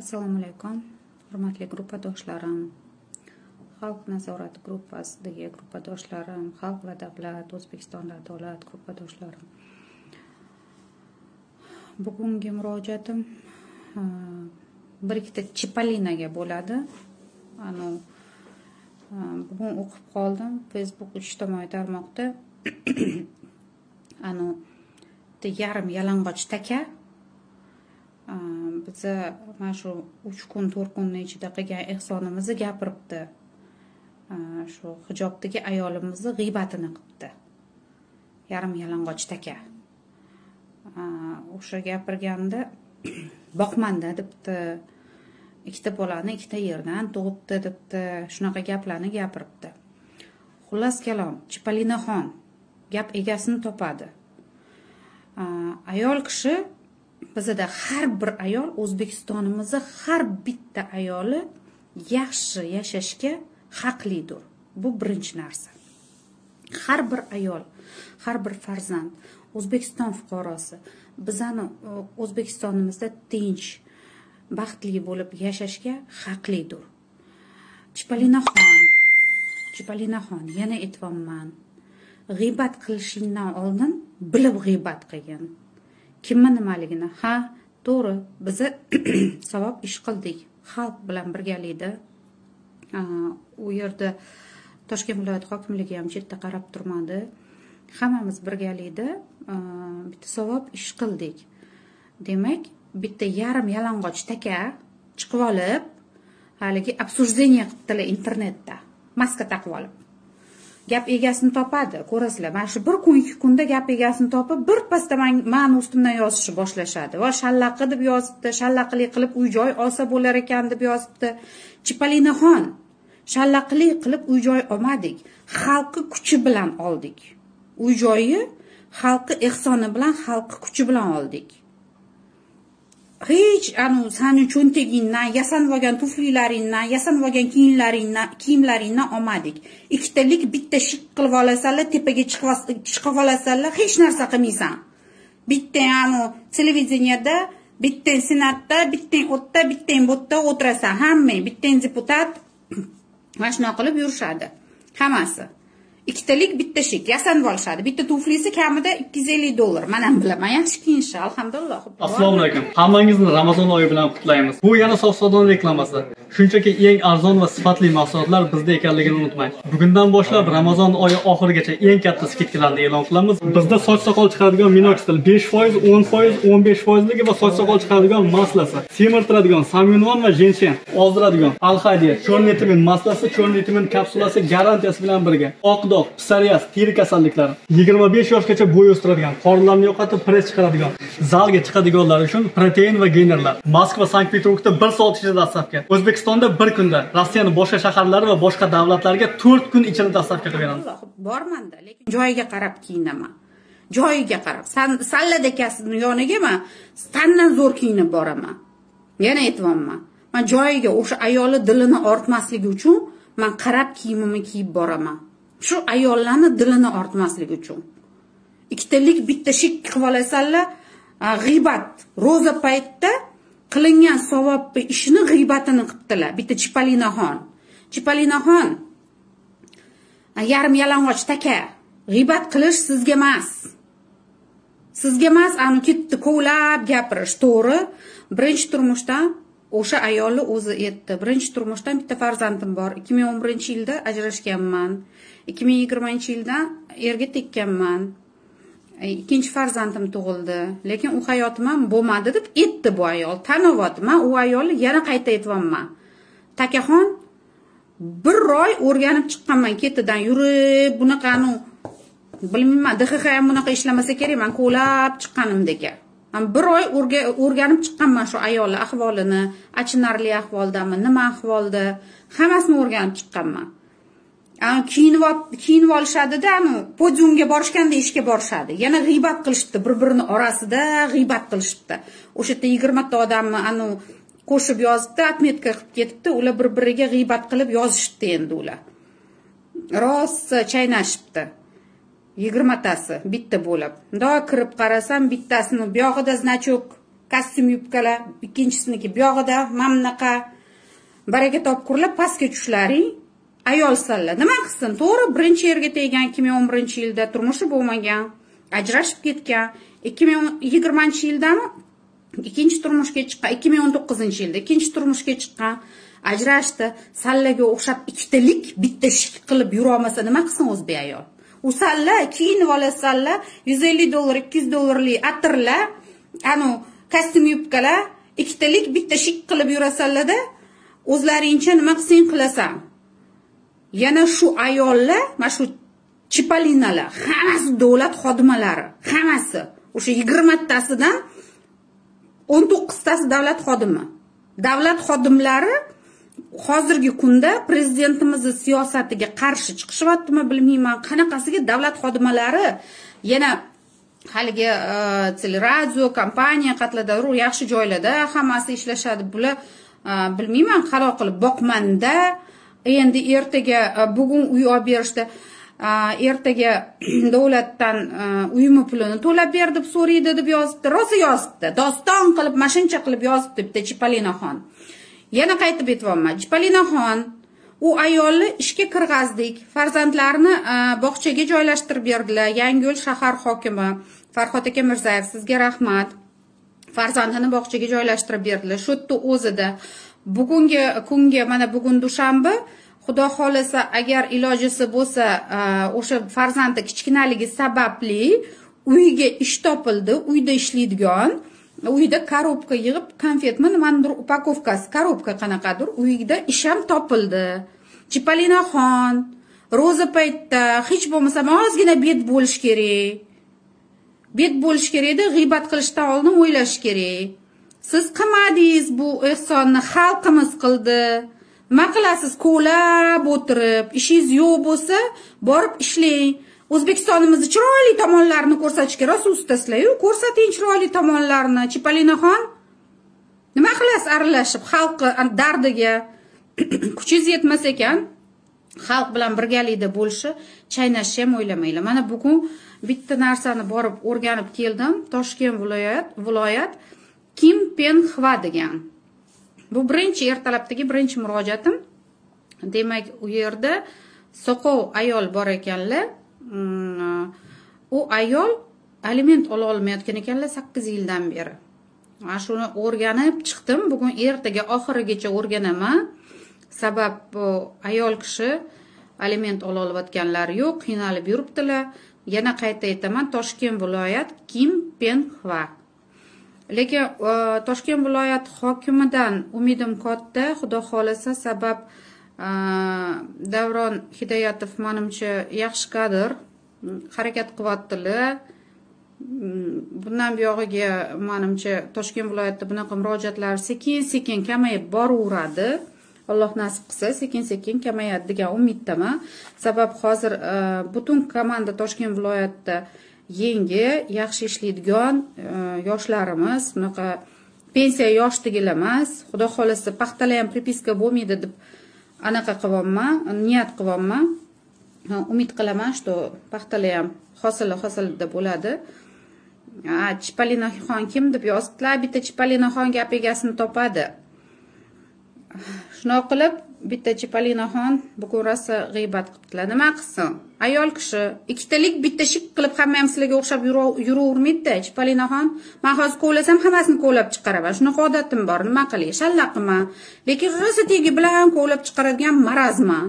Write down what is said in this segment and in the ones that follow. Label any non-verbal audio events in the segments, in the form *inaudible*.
assalomu alaykum hurmatli gruppadoshlarim xalq nazorati gruppasidagi gruppadoshlarim xalq va davlat o'zbekiston davlat gruppadoshlarim bugungi murojaatim e, bir ikkita chipolinaga bo'ladi. Anavi e, bugun o'qib qoldim facebook ijtimoiy tarmoqda. *coughs* Anavi yarim yalang'och taka. E, biza mana shu uch kun to'rt kunni ichida qilgan ehsonimizni gapiribdi. Shu hijobdagi ayolimizni g'iybatini qilibdi. Yarim yalang'och taka. O'sha gapirganda *clears throat* boqmanda debdi. Ikkita bolani ikkita yerdan tug'ibdi debdi. Shunaqa gaplarni gapiribdi. Xullas kalom chipalinaxon gap egasini topadi. Ayol kishi bizada har bir ayol o'zbekistonimizda har bitta ayoli yaxshi yashashga haqlidir. Bu birinchi narsa. Har bir ayol har bir farzand o'zbekiston fuqarosi bizani e, o'zbekistonimizda tinch baxtli bo'lib yashashga haqlidir. Chipalinaxon chipalinaxon yana aytyapman. G'iybat qilishingdan oldin bilib g'iybat qilgin. Kimni nimaligini ha to'g'ri biza *clears throat* savob ish qildik. Xalq bilan birgalikda. U yerda toshkent viloyati hokimligi ham chetda qarab turmadi. Hammamiz birgalikda e, bitta savob ish qildik. Demak bitta yarim yalang'och taka chiqib olib haligi обсуждение qilibdilar internetda. Maska taqib olib gap egasini topadi. Ko'rasizlar mana shu bir kun ikki kunda gap egasini topib birpasda mani ustimdan yozishni boshlashadi. Va shallaqi deb yozibdi shallaqilik qilib uy joy olsa bo'lar ekan deb yozibdi. Chipalinaxon shallaqilik qilib uy joy olmadik xalqni kuchi bilan oldik. Uy joyi xalqi ehsoni bilan xalqi kuchi bilan oldik. Hech anu sani cho'ntagingdan yasanib olgan tuflilaringdan yasanib olgan kiyimlaringdan kiyimlaringdan olmadik ikkitalik bitta shik qilib olasanlar tepaga chiqib olasanlar hech narsa qilmaysan. Bittang anu televideniyada bittang senatda bittang o'tda bittang bu yerda o'tirasan. Hammang bittang deputat *clears throat* mana shunaqa qilib yurishadi. Hammasi. Ikkitalik bitta shik. Yasanib olishadi bitta tuflisi kamida ikki yuz ellik dollar. Man ham bilaman yaxshi kiyinishni alhamdulillah assalomu alaykum. Hammangizni ramazon oyi bilan qutlaymiz bu yana sof savdo reklamasi. Shunchaki eng arzon va sifatli mahsulotlar bizda ekanligini unutmang. Bugundan boshlab ramazon oyi oxirigacha eng katta skidkalarni e'lon qilamiz. Bizda soch soqol chiqaradigan minoxidil besh foiz o'n foiz o'n besh foizligi va soch soqol chiqaradigan maslasi. Semirtiradigan samyunvon va jenshen ozdiradigan alhadiya черный тмин maslasi черный тмин kapsulasi garantiyasi bilan birga. Oq dog' psoriaz teri kasalliklari yigirma besh yoshgacha bo'y o'stiradigan qorinlarni yo'qotib press chiqaradigan zalga chiqadiganlar uchun protein va geynerlar moskva sankt peterburgda bir soat ichida dastavka o'zbekistonda bir kunda rossiyani boshqa shaharlari va boshqa davlatlarga to'rt kun ichida dastavka qilib beramiz bormanda lekin joyiga qarab kiyinaman joyiga qarab. Sallada akasini yoniga man sandan zo'r kiyinib boraman. Yana aytyapman man joyiga o'sha ayolni dilini ortmasligi uchun man qarab kiyimimni kiyib boraman. Shu ayollarni dilini ortmasligi uchun. Ikkitalik bitta shik qilib olasanlar g'iybat. Ro'za paytda qilingan savobni ishini g'iybatini qilibdilar. Bitta chipalinaxon. Chipalinaxon yarim yalang'och taka. G'iybat qilish sizga emas. Sizga emas ani ketdi kovlab gapirish. To'g'ri. Birinchi turmushdan o'sha ayolni o'zi aytdi birinchi turmushdan bitta farzandim bor. Ikki ming o'n birinchi yilda ajrashganman. Ikki ming yigirmanchi yildan erga tekkanman. E, ikkinchi farzandim tug'ildi. Lekin u hayotim ham bo'lmadi deb aytdi bu ayol. Tanivyapti man u ayolni yana qayta aytyapman. Takaxon bir oy o'rganib chiqqanman ketidan yurib bunaqani bilmayman dxx ham bunaqa ishlamasa kerak man kovlab chiqqanimdek bir oy o'rganib chiqqanman shu ayolni ahvolini achinarli ahvoldami nima ahvolda hammasini o'rganib chiqqanman. Kiyinib kiyinib olishadida podiumga borishganda ishga borishadi. Yana g'iybat qilishibdi bir birini orasida g'iybat qilishibdi. O'sha yerda yigirmata odamni anavi qo'shib yozibdi отметка qilib ketibdi. Ular bir biriga g'iybat qilib yozishibdi endi ular. Rosa chaynashibdi. Yigirmatasi bitta bo'lib. Mundoq kirib qarasam bittasini buyog'ida значок kostyum yubkalar ikkinchisiniki buyog'ida mana bunaqa baraka topkurlar pastga tushishlaring ayol ayolsanlar nima qilsin? To'g'ri birinchi yerga teggan ikki ming o'n birinchi yilda turmushi bo'lmagan ajrashib ketgan. ikki ming yigirmanchi yildami? Ikkinchi turmushga chiqqan ikki ming o'n to'qqizinchi yilda ikkinchi turmushga chiqqan ajrashdi. Sallaga o'xshab ikkitalik bitta shik qilib yurolmasa nima qilsin o'zbek ayol? U salla kiyinib oladi salla yuz ellik dollar ikki yuz dollarlik atirlar anavi kostyum yubkalar ikkitalik bitta shik qilib yurasanlarda o'zlaringcha nima qilsang qilasan. Yana shu ayollar mana shu chipolinalar hammasi davlat xodimalari hammasi. O'sha yigirmatasidan o'n to'qqiztasi davlat xodimi. Davlat xodimlari hozirgi kunda prezidentimizni siyosatiga qarshi chiqishyaptimi bilmayman. Qanaqasiga davlat xodimalari yana haligi e, teleradio kompaniya qatladar yaxshi joylarda hammasi ishlashadi bular e, bilmayman. Qaror qilib boqmanda endi ertaga e, bugun uy olib berishdi. E, ertaga *clears throat* davlatdan e, uymi pulini to'lab ber deb so'raydi deb yozibdi. Rosa yozibdi. Doston qilib mana shuncha qilib yozibdi bitta chipalinaxon yana qaytib aytyapman chipalinaxon u ayolni ishga kirg'azdik. Farzandlarini bog'chaga joylashtirib berdilar. Yangiyo'l shahar hokimi farhod aka mirzayev sizga rahmat. Farzandini bog'chaga joylashtirib berdilar. Shu yerda o'zida bugungi kunga mana bugun dushanba. Xudo xohlasa agar ilojisi bo'lsa e, o'sha farzandi kichkinaligi sababli uyiga ish topildi uyda ishlaydigan uyda korobka yig'ib konfetmi nimanidir upakovkasi korobka qanaqadir uyida ish ham topildi. Chipalinaxon ro'za paytda hech bo'lmasa ozgina bet bo'lish kerak. Bet bo'lish kerakda g'iybat qilishdan oldin o'ylash kerak. Siz qilmadingiz bu ehsonni xalqimiz qildi. Nima qilasiz? Ko'lab o'tirib ishingiz yo'q bo'lsa borib ishlang. O'zbekistonimizni chiroyli tomonlarini ko'rsatishga rosa ustasizlar-yu ko'rsating chiroyli tomonlarini chipalinaxon nima qilasiz aralashib xalqni dardiga? *clears throat* Kuchingiz yetmas ekan. Xalq bilan birgalikda bo'lishni chaynashni ham o'ylamanglar mana bugun bitta narsani borib o'rganib keldim. Toshkent viloyat viloyat kim pen xva degan. Bu birinchi ertalabdagi birinchi murojaatim. Demak u yerda soqov ayol bor ekanlar mm, u ayol aliment ola olmayotgan ekanlar sakkiz yildan beri. Mana shuni o'rganib chiqdim. Bugun ertaga oxirigacha o'rganaman. Sabab bu ayol kishi aliment ola olayotganlari yo'q qiynalib yuribdilar. Yana qayta aytaman toshkent viloyat kim pen xva lekin e, toshkent viloyati hokimidan umidim katta. Xudo xohlasa sabab e, davron hidoyatov manimcha yaxshi kadr harakat qilyaptilar bundan buyog'iga manimcha toshkent viloyatida bunaqa murojaatlar sekin sekin kamayib boraveradi. Alloh nasib qilsa sekin sekin kamayadi degan umiddaman. Sabab hozir e, butun komanda toshkent viloyatida yangi yaxshi ishlaydigan e, yoshlarimiz bunaqa pensiya yoshdagilar emas xudo xohlasa paxtalar ham pripiska bo'lmaydi deb anaqa qilyapman niyat qilyapman umid qilaman что paxtalar ham hosili hosilda bo'ladi. Chipalinaxon kim deb yozibdilar bitta chipalinaxon gap egasini topadi. Shunaqa qilib bitta chipalinaxon bugun rosa g'iybat qilibdilar. Nima qilsin? Ayol kishi ikkitalik bitta shik qilib hamma ham sizlarga o'xshab yuravermaydida chipalinaxon man hozir kovlasam hammasini kovlab chiqaraman. Shunaqa odatim bor nima qilay? Shallaqiman lekin rosa tegi bilan kovlab chiqaradigan marazman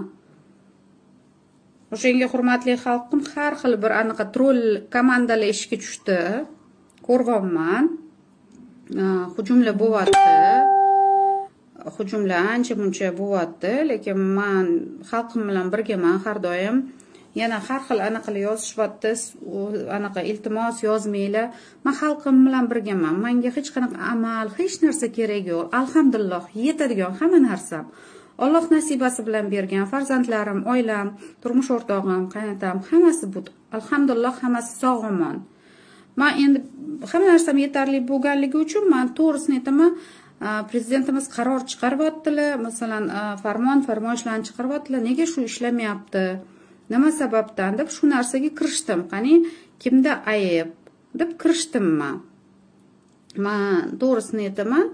o'shanga hurmatli xalqim har xil bir anaqa troll komandalar ishga tushdi. Ko'ryapman hujumlar bo'lyapti. Hujumlar ancha muncha bo'lyapti lekin man xalqim bilan birgaman har doim yana har xil anaqalar yozishyapti anaqa iltimos yozmanglar man xalqim bilan birgaman manga hech qanaqa amal hech narsa kerak yo'q. Alhamdulillah yetadigan hamma narsam. Alloh nasibasi bilan bergan farzandlarim oilam turmush o'rtog'im qaynotam hammasi bu alhamdulillah hammasi sog' omon. Man endi hamma narsam yetarli bo'lganligi uchun man to'g'risini aytaman prezidentimiz qaror chiqaryaptilar masalan farmon farmoyishlarni chiqaryaptilar nega shu ishlamayapti? Nima sababdan? deb shu narsaga kirishdim. Qani kimda ayb? deb kirishdim man man to'g'risini aytaman.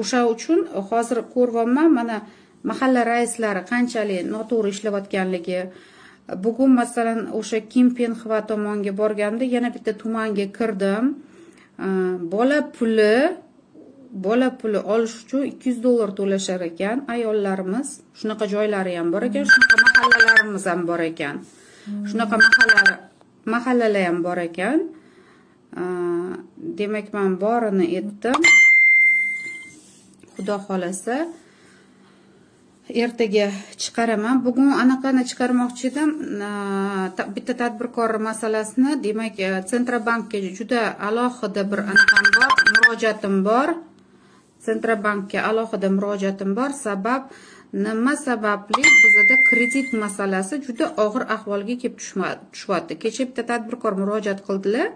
O'sha uchun hozir ko'ryapman mana mahalla raislari qanchalik noto'g'ri ishlayotganligi. Bugun masalan o'sha kimpenxva tomonga borganda yana bitta tumanga kirdim. Bola puli bola puli olish uchun ikki yuz dollar to'lashar ekan. Ayollarimiz shunaqa joylari ham bor ekan shunaqa mahallalarimiz ham bor ekan. Shunaqa mahallalar mahallalar ham bor ekan. Demak man borini aytdim xudo xohlasa ertaga chiqaraman. Bugun anaqani chiqarmoqchi edim. Bitta tadbirkor masalasini demak sentrobankka juda alohida bir anaqam bor murojaatim bor. Sentrobankka alohida murojaatim bor. Sabab nima? Sababli bizada kredit masalasi juda og'ir ahvolga kelib tushyapti. Kecha bitta tadbirkor murojaat qildilar.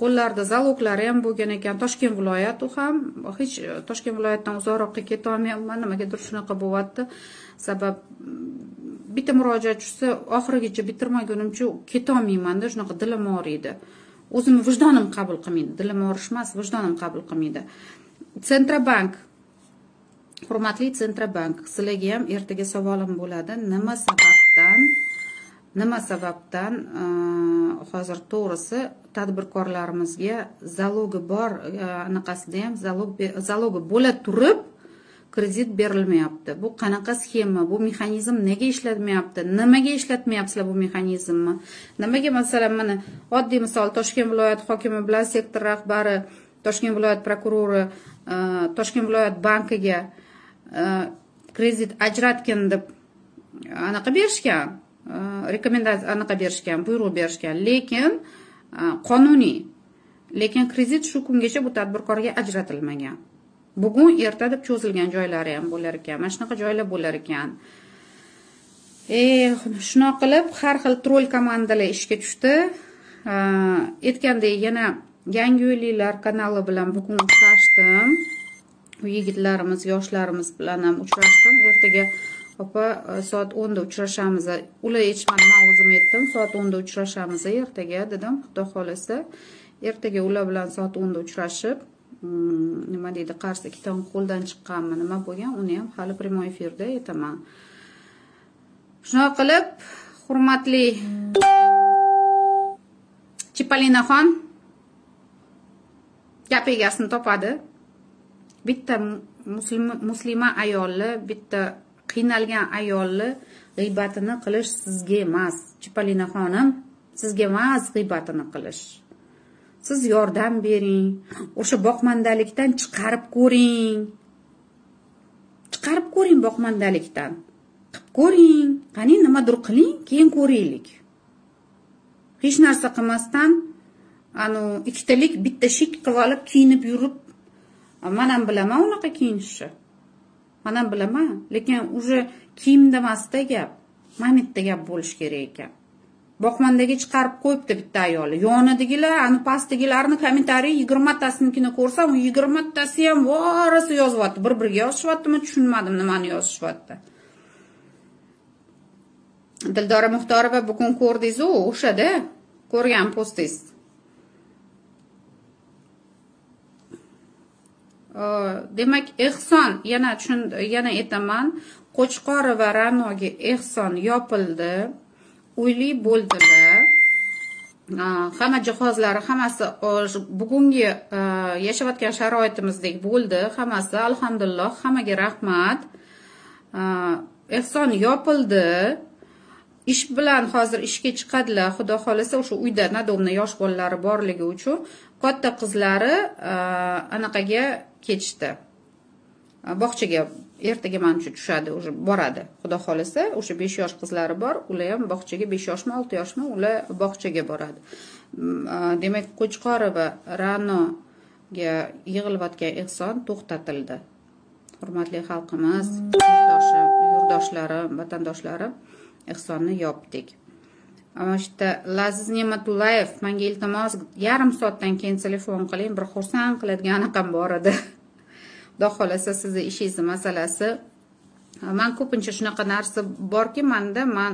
Qo'llarida zaloglari ham bo'lgan ekan. Toshkent viloyati ham hech toshkent viloyatidan uzoqroqqa ketolmayapman nimagadir shunaqa bo'lyapti. Sabab mm, bitta murojaatchisi oxirigacha bitirmagunimcha ketolmaymanda shunaqa dilim og'riydi. O'zimni vijdonim qabul qilmaydi. Dilim og'rish emas vijdonim qabul qilmaydi. Sentrobank hurmatli sentrobank sizlarga ham ertaga savolim bo'ladi. Nima sababdan nima sababdan e, hozir to'g'risi tadbirkorlarimizga zalogi bor e, anaqasida ham zalogi bo'la turib kredit berilmayapti. Bu qanaqa sxema bu mexanizm nega ishlatmayapti? Nimaga ishlatmayapsizlar bu mexanizmni? Nimaga masalan mana oddiy misol toshkent viloyati hokimi bilan sektor rahbari toshkent viloyat prokurori e, toshkent viloyat bankiga e, kredit ajratgin deb anaqa berishgan e, rekomendatsiya anaqa berishgan buyruq berishgan. Lekin qonuniy lekin kredit shu kungacha bu tadbirkorga ajratilmagan. Bugun erta deb cho'zilgan joylari ham bo'lar ekan mana shunaqa joylar bo'lar ekan. E shunaqa qilib har xil troll komandalar ishga tushdi. Aytgandek yana yangi uyliklar kanali bilan bugun uchrashdim. Yigitlarimiz yoshlarimiz bilan ham uchrashdim. Ertaga opa e, soat o'nda uchrashamiz. Ular aytishmadi man o'zim aytdim soat o'nda uchrashamiz. Ertaga dedim xudo xohlasa. Ertaga ular bilan soat o'nda uchrashib mm, nima deydi qarz ikkita qo'ldan chiqqanmi nima bo'lgan uni ham hali prямой efirda aytaman. Shunaqa qilib hurmatli chipalinaxon gap egasini topadi. Bitta muslima ayolni bitta qiynalgan ayolni g'iybatini qilish sizga emas. Chipolina xonim sizga emas g'iybatini qilish. Siz yordam bering o'sha boqmandalikdan chiqarib ko'ring. Chiqarib ko'ring boqmandalikdan. Qilib ko'ring. Qani nimadir qiling keyin ko'raylik. Hech narsa qilmasdan anu ikkitalik bitta shik qilib olib kiyinib yurib man ham bilaman unaqa kiyinishni. Man ham bilaman lekin уже kiyimda emasda gap momentda gap bo'lishi kerak ekan. Boqmandagi chiqarib qo'yibdi bitta ayoli. Yonidagilar ani pastdagilarni kommentariy yigirmatasinikini ko'rsam u yigirmatasi ham vorasi yozyapti. Bir biriga yozishyaptimi tushunmadim nimani yozishyapti. Dildora muxtorova bugun ko'rdingizu o'shada ko'rgan postingiz. Э, demak ehson yana tushun yana aytaman qo'chqorov va ra'noga ehson yopildi uyli bo'ldilar. Hamma jihozlari hammasi bugungi e, yashayotgan sharoitimizdek bo'ldi hammasi alhamdulillah hammaga rahmat. Ehson yopildi. Ish bilan hozir ishga chiqadilar. Xudo xohlasa o'sha uyda надобный yosh bolalari borligi uchun katta qizlari anaqaga kechda э, bog'chaga ertaga manimcha tushadi уже boradi. Xudo xohlasa o'sha besh yosh qizlari bor ular ham bog'chaga besh yoshmi olti yoshmi ular bog'chaga boradi. Mm, э, demak qo'chqorova ra'noga yig'ilayotgan ehson to'xtatildi. Hurmatli xalqimiz yurdoshlarim vatandoshlarim ehsonni yopdik. Mana shu yerda laziz ne'matullayev manga iltimos yarim soatdan keyin telefon qiling bir xursand qiladigan anaqam bor edi. *laughs* Xudo xohlasa sizni ishingizni masalasi. Man ko'pincha shunaqa narsa borki manda man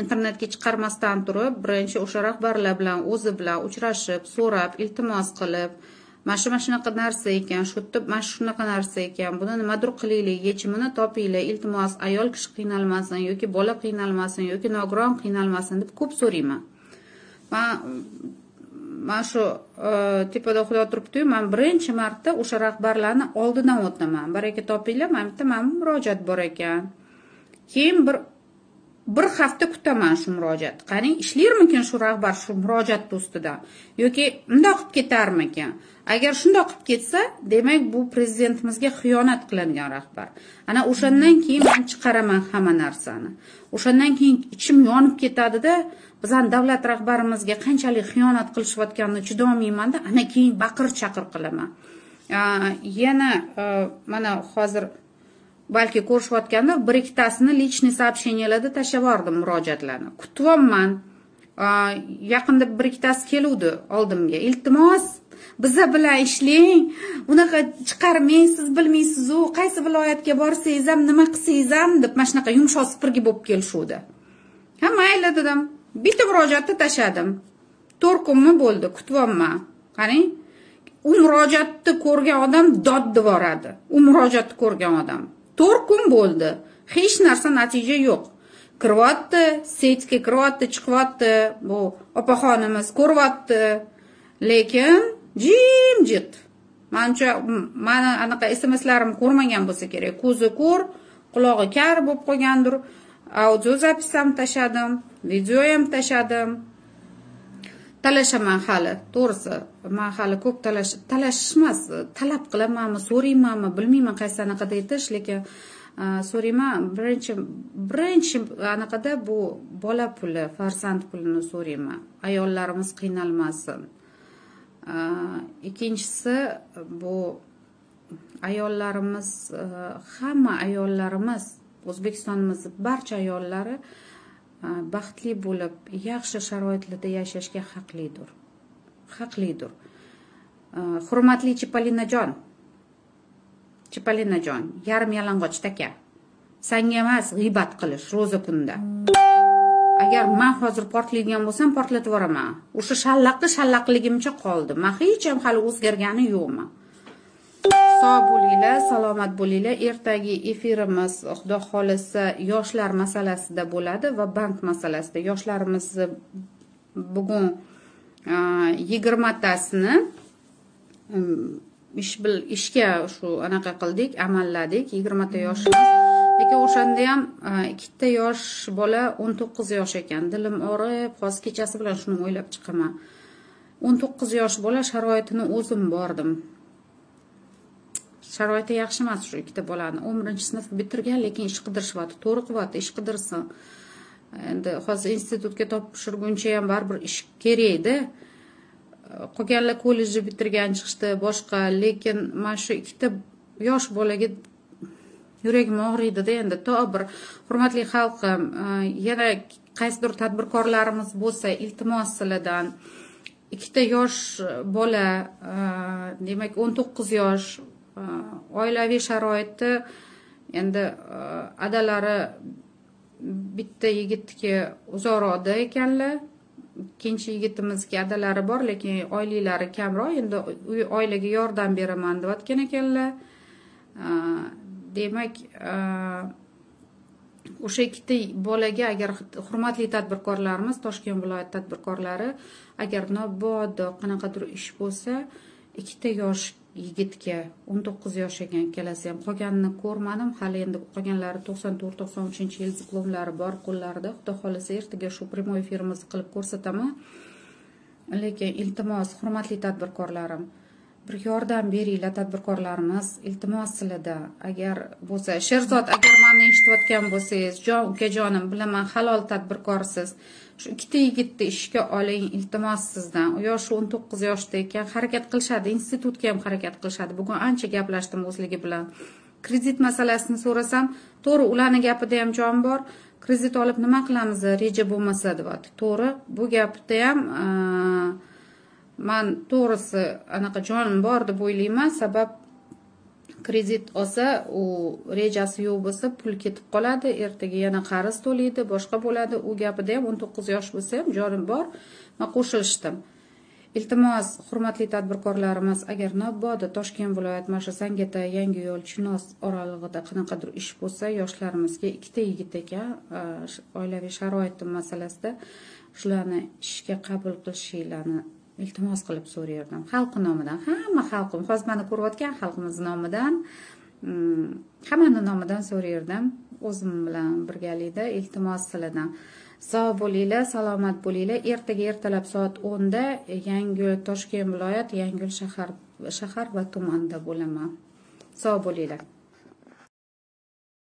internetga chiqarmasdan turib birinchi o'sha rahbarlar bilan o'zi bilan uchrashib so'rab iltimos qilib mana shu mana shunaqa narsa ekan shu yerda mana shunaqa narsa ekan. Buni nimadir qilaylik? Yechimini topinglar. Iltimos ayol kishi qiynalmasin yoki bola qiynalmasin yoki nogiron qiynalmasin deb ko'p so'rayman. Man mana shu e, tepada xudo turibdiyu man birinchi marta o'sha rahbarlarni oldidan o'taman baraka topinglar mana bitta mana murojaat bor ekan. Keyin bir bir hafta kutaman shu murojaat. Qarang ishlarmikin shu rahbar shu murojaatni ustida yoki mundoq qilib ketarmikan? Agar shundoq qilib ketsa demak bu prezidentimizga xiyonat qilingan rahbar. Ana o'shandan keyin man chiqaraman hamma narsani. O'shandan keyin ichim yonib ketadida bizani davlat rahbarimizga qanchalik xiyonat qilishayotganini chidolmaymanda ana keyin baqir chaqir qilaman yana mana hozir balki ko'rishayotganda bir ikkitasini личный сообщениyalarda tashlab yubordim murojaatlarni. Kutyapman yaqinda bir ikkitasi keluvdi oldimga. Iltimos biza bilan ishlang. Unaqa chiqarmang siz bilmaysizu. Qaysi viloyatga borsangiz ham nima qilsangiz ham deb mana shunaqa yumshoq supurgi bo'lib kelishuvdi. Ha mayli dedim. Bitta murojaatni tashladim. To'rt kunmi bo'ldi kutyapman qarang u murojaatni ko'rgan odam dod devoradi u murojaatni ko'rgan odam. To'rt kun bo'ldi hech narsa natija yo'q kiryapti setka kiryapti chiqyapti bu opaxonimiz ko'ryapti lekin jimjit manimcha mani anaqa smslarimni ko'rmagan bo'lsa kerak ko'zi ko'r qulog'i kar bo'lib qolgandir audio zapis ham tashladim video ham tashladim talashaman hali to'g'risi man hali ko'p talash talashish emas talab qilamanmi so'raymanmi bilmayman qaysi anaqada aytish lekin so'rayman birinchi birinchi anaqada bu bola puli farzand pulini so'rayman ayollarimiz qiynalmasin. Ikkinchisi bu ayollarimiz hamma ayollarimiz o'zbekistonimizni barcha ayollari baxtli bo'lib yaxshi sharoitlarda yashashga haqlidir. Haqlidir. Hurmatli chipolinajon chipolinajon yarim yalang'och taka sanga emas g'iybat qilish ro'za kunida. Agar man hozir portlaydigan bo'lsam portlatib yuboraman. O'sha shallaqni shallaqligimcha qoldi. Man hech ham hali o'zgargani yo'qman sog' bo'linglar salomat bo'linglar. Ertagi efirimiz xudo xohlasa yoshlar masalasida bo'ladi va bank masalasida. Yoshlarimizni bugun yigirmatasini ish bil ishga shu anaqa qildik amalladik. Yigirmata yoshimiz lekin o'shanda ham ikkita yosh bola o'n to'qqiz yosh ekan. Dilim og'rib hozir kechasi bilan shuni o'ylab chiqaman. o'n to'qqiz yosh bola sharoitini o'zim bordim. Sharoiti yaxshi emas shu ikkita bolani. O'n birinchi sinf bitirgan lekin ish qidirishyapti to'g'ri qilyapti ish qidirsin. Endi hozir institutga topshirguncha ham baribir ish kerakda qolganlar kollejni bitirgan chiqishdi boshqa lekin mana shu ikkita yosh bolaga yuragim og'riydida endi. To bir hurmatli xalqim e, yana qaysidir tadbirkorlarimiz bo'lsa iltimos sizlardan ikkita yosh bola e, demak o'n to'qqiz yosh Э, oilaviy sharoiti endi э, adalari bitta yigitniki uzoqroqda ekanlar. Ikkinchi yigitimizniki adalari bor lekin oyliklari kamroq. Endi oilaga yordam beraman deyotgan ekanlar. Э, demak o'sha ikkita bolaga agar hurmatli tadbirkorlarimiz toshkent viloyati tadbirkorlari agar mabodo qanaqadir ish bo'lsa ikkita yosh yigitga o'n to'qqiz yosh ekan ikkalasi ham qolganini ko'rmadim. Hali endi qolganlari to'qson to'rt to'qson uchinchi yil diplomlari bor qo'llarida. Xudo xohlasa ertaga shu prямой efirimizni qilib ko'rsataman. Lekin iltimos hurmatli tadbirkorlarim bir yordam beringlar tadbirkorlarimiz. Iltimos sizlarda agar bo'lsa sherzod agar mani eshitayotgan bo'lsangiz jon ukajonim bilaman halol tadbirkorsiz. Shu ikkita yigitni ishga oling iltimos sizdan. U yoshi o'n to'qqiz yoshda ekan harakat qilishadi. Institutga ham harakat qilishadi. Bugun ancha gaplashdim o'zligi bilan. Kredit masalasini so'rasam to'g'ri ularni gapida ham jon bor. Kredit olib nima qilamiz? Reja bo'lmasa deyapti to'g'ri bu gapda ham man to'g'risi anaqa jonim bor deb o'ylayman. Sabab kredit olsa u rejasi yo'q bo'lsa pul ketib qoladi. Ertaga yana qarz to'laydi boshqa bo'ladi. U gapida ham o'n to'qqiz yosh bo'lsa ham jonim bor. Man qo'shilishdim. Iltimos hurmatli tadbirkorlarimiz agar mabodo toshkent viloyati mana shu yangi yo'l chinoz oralig'ida qanaqadir ish bo'lsa yoshlarimizga ikkita yigit ekan e, oilaviy sharoitim masalasida shularni ishga qabul qilishinglarni iltimos qilib so'rayverdim xalqi nomidan hamma xalqim hozir mani ko'rayotgan xalqimiz nomidan mm, hammani nomidan so'rayverdim o'zim bilan birgalikda iltimos sizlardan sog' bo'linglar salomat bo'linglar. Ertaga ertalab soat o'nda yangiyo'l toshkent viloyat yangiyo'l shahar shahar va tumanda bo'laman. Sog' bo'linglar.